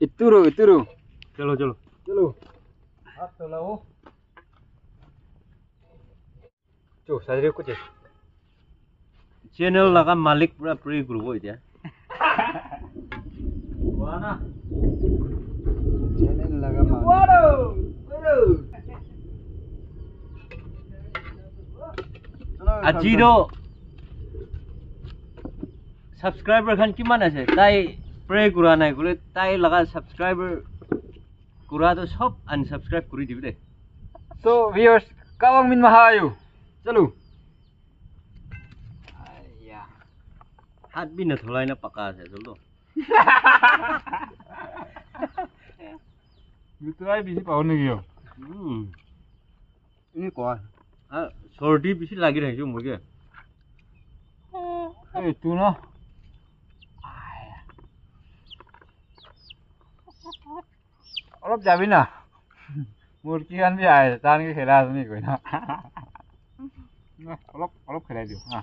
इतुरु इतुरु चलो चलो चलो हाथ तो लाओ चो साजरे कुछ चैनल लगा मालिक पूरा प्रे ग्रुप हो এতিয়া वाह ना चैनल लगा मान वारो वारो আজিৰো ছাবস্ক্ৰাইবাৰ খান কিমান আছে তাই প্ৰে কৰা নাই বোলে তাই লগা ছাবস্ক্ৰাইবাৰ কৰাটো চব আনছাবস্ক্ৰাইব কৰি দিবি দেই সো ভিউয়ার্স কাবাং মিন মাহা আয়ু হাত বি নথলাই না পাকা আছে চলু মিত্রাই বেছি পাও নে গিও লাগি রাখিছো মোকে কে অলপ যাবি না? মুৰ্গী খান বি আহে তাৰ নেকি খেলা আছে নেকি কৈ না অলপ অলপ খেলাই দিওঁ হা।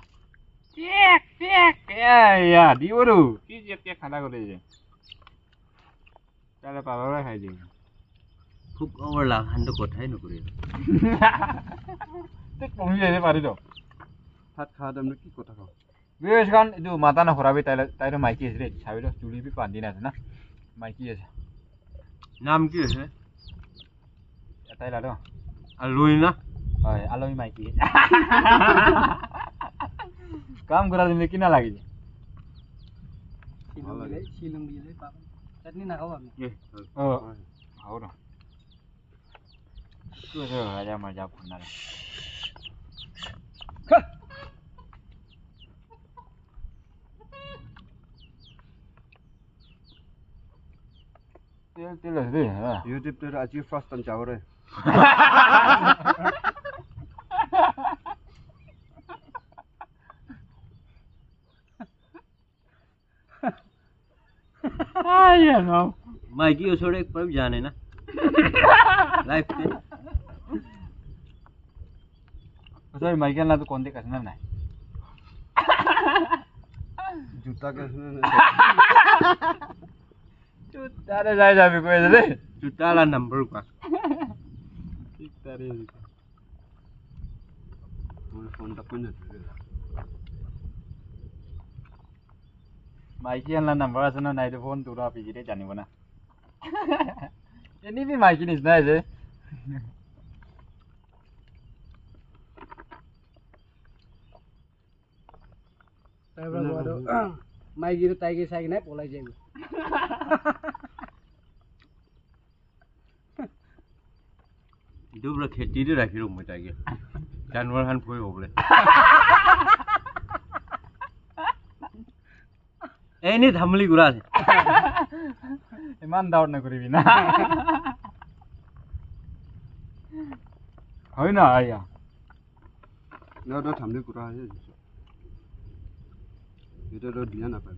চেক চেক এয়া দিওঁ আৰু কি চেক চেক খানা কৰি যে। তাৰে পালৰে খাই দিওঁ। খুব অভাৰ লাভ খানটো কথাই নকৰি তোক কমি আহিলে পাৰি দিয়ক ভাত খাওয়া দাম কি কথা কও? বিবেচখন এইটো মাতা নখৰাবি তাই তাইতো মাইকী আছে দেই। চাবি ৰ চুলি বান্ধি আছে না। মাইকী আছে। નામ કયું છે પહેલા તો આ લોહી ના હવે આ લોહી માં કીએ કામ કરા તમને કિના લાગી છે શીલમ બીલે પાપા ચટણી ના ખાવા મે ઓ આવરો શું છે રાજા માં જા ફોન ના तेल तेल फ़र्स्ट टाइम चावर पर जाने ना लाइफ पे सॉरी माइक ना तो कौन दे कसना ना जूता कसना লা নম্বৰ কোৱা ঠিক তাৰে মোর ফোনটা কই না মাইকী আনলা নাম্বাৰ আছে নে নাই এইটো ফোন তোৰ পিজিতে জানিব না এনেই বি মাইকী নিচিনাই আছে তাৰ পৰা কোৱাটো মাইকীটো তাইকে চাই কিনে পলাই যায় এইটো বোলে খেতিতে ৰাখিলো মই তাকে জানুৱাৰ খান ফুৰিব বোলে এনেই ধামলি গুড়া আছে। ইমান ডাউট নকৰিবি না। হয় না আয়া? ধামলি গুড়া আছে। দিয়া নাপায়।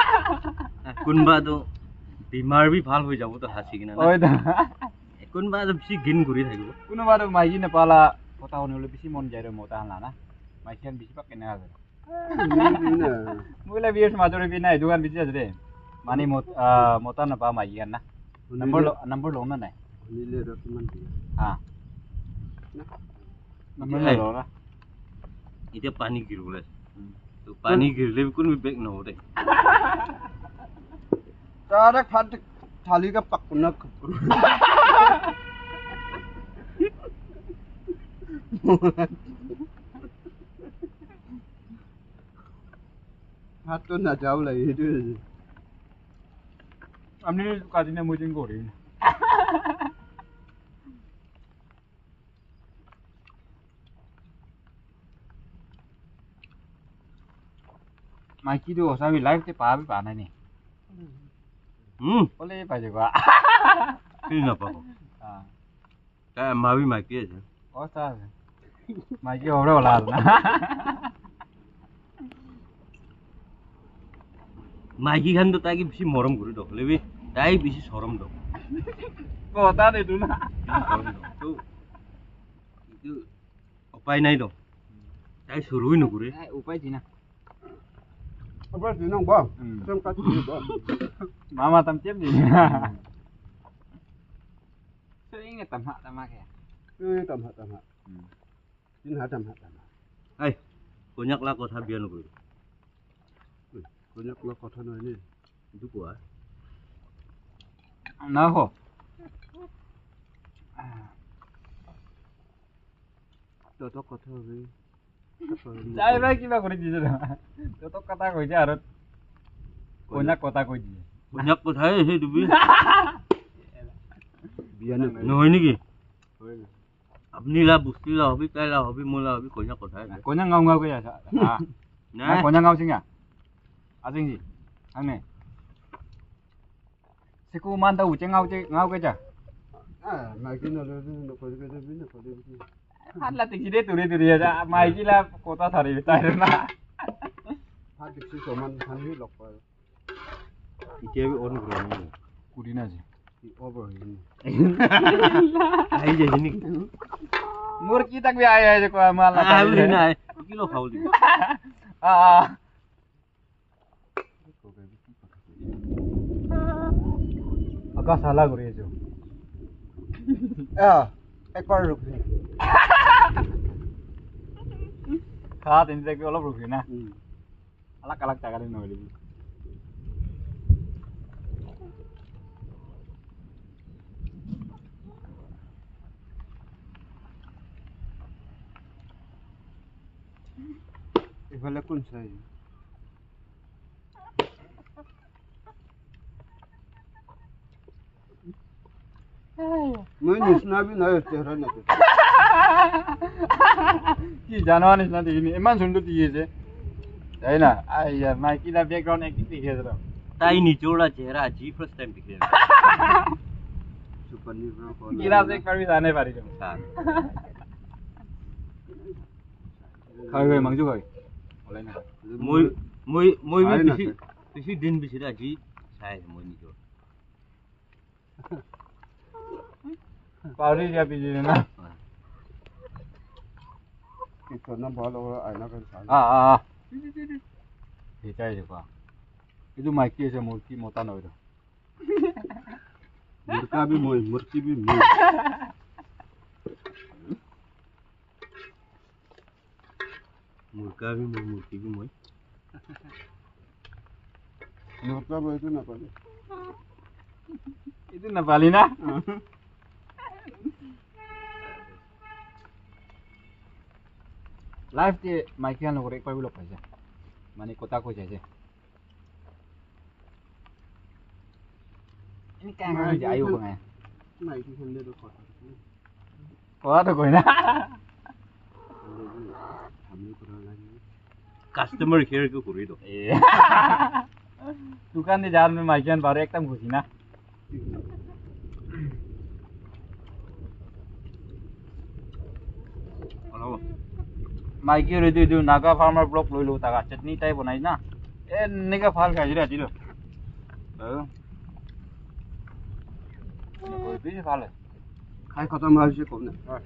কোনোবাটো বেমাৰ বি ভাল হৈ যাবতো সাঁচি কিনে না। ঐ কোনোবা আৰু বেছি ঘিন ঘূৰি থাকিব কোনোবাটো মাইকী নাপালা কথা শুনিবলৈ বেছি মন যায় ৰ মতা হালা না মাইকীখন বেছি পাক কেনেকা আছে মোবাইলে বিয়েৰ মাজৰে বি নাই দোকান বেছি আছে দেই মানে মত মতা নাপাওঁ মাইকীখন না নম্বৰ নম্বৰ লওঁ না নাই শুনিলে আৰু কিমান দিয়ে হা নম্বৰ এই। নলওঁ না এতিয়া পানী গিৰিবলৈ আছে তো পানী গিৰিলে কোনো বেগ নহ'ব দেই 짜락 바짝 다리가 빡 끝났고. हाथ तो ना जाओ लगे तो हमने काजी ने मुझे गोरी माइकी तो ऐसा भी लाइफ से पा भी पाना नहीं নাই নি হুম বলে পাইছে কোৱা চিনি নাপাব আহ তাই মাবি মাইকী আছে অৱস্থা আছে মাইকী হ'বলৈ ওলা আছে না মাইকী খানতো তাইকে বেছি মৰম কৰি দিয়ক লেবি তাই বেছি চৰম দিয়ক কথা এইটো না তো এইটো উপায় নাই দিয়ক তাই চুৰুই নকৰে উপায় Ông bác thì nông bò, xem cá chỉ bò. Mà mà tầm tiếp gì? Ừ. Thế ý người tầm hạ tầm hạ kìa. Ừ, tầm hạ tầm hạ. Ừ. Chính hạ tầm hạ tầm hạ. Ê, cô nhắc là có thả biển rồi. Ừ, cô nhắc là có thả nơi nè. Chú của ấy. Nó khổ. Tôi có thơ với যাই ভাই কিবা কৰি দিছে তহঁতক কথা কৈছে আৰু কইনাক কথা কৈ দিছে কন্যাক কথাই সেই তুমি Biar nih. নহয় নেকি আপুনি লাভ বস্তি লাভ হবি তাই লাভ হবি মই লাভ হবি কন্যাক কথাই কইনাক ngau ngau cái à নাই konyang ngau sing à à sing gì anh này si cô man tao chứ ngau chứ ngau cái chả Ah, lagi no no no kau kau Phát là tình chỉ đến từ đây từ đây ra Mày chỉ là cô ta thật thì tay đến mà Phát được sự sống ăn hắn hít lọc vào Thì kế với ổn rồi nè Cô đi nè gì Thì ổn rồi nè Ai dạy hình như Mùa kỳ tăng bị ai ai cho cô em là tay đến nè Ai dạy hình như Cô kỳ Aka salah kuriya jo. Ya, ekor rupi. আয় আয় যে কয় মাল না আহি বুলি নাই kilo খাব দিব আ Kau kau kau તી જાણવાની જ નથી એની એમાં સુંદર થઈ છે એ ના આ યાર નાઇકી ના બેકગ્રાઉન્ડ એક દીખે છે તાઈ નીચોડા ચહેરા જી ફર્સ્ટ ટાઈમ દીખે સુપર નીચોડા કોલ ગિરા એક પર બી આને પારી જમ ખાઈ ગઈ મંગજો ખાઈ ઓલે ના મોય મોય મોય બી બીસી બીસી દિન બીસી રા જી સાહેબ મોય નીચો પાવરી જા બીજી ના 있어. 난 발로 아이나 괜찮아. 아, 아. 대자이 봐. 이도 마이키에서 물기 못한 어이다. 물가 비 뭐, 물기 비 뭐. 물가 비 뭐, 물기 비 뭐. 물가 비 이도 나발이. 이도 나발이나? लाइफ दे माइक हान एक पाइप लोग पैसे माने कोता को जैसे। ini कस्टमर केयर को करी दो दुकान दे जान में माइकन बारे एकदम खुशी ना। মাইকী ৰৈ দিওঁ দিওঁ নাগা ফাৰ্মাৰ ব্লক লৈ লওঁ তাক চাটনি তাই বনাই না এনেকে ভাল খাইছিলে ৰাতিটো ভাল খাই খতম হৈছে কম নে হয়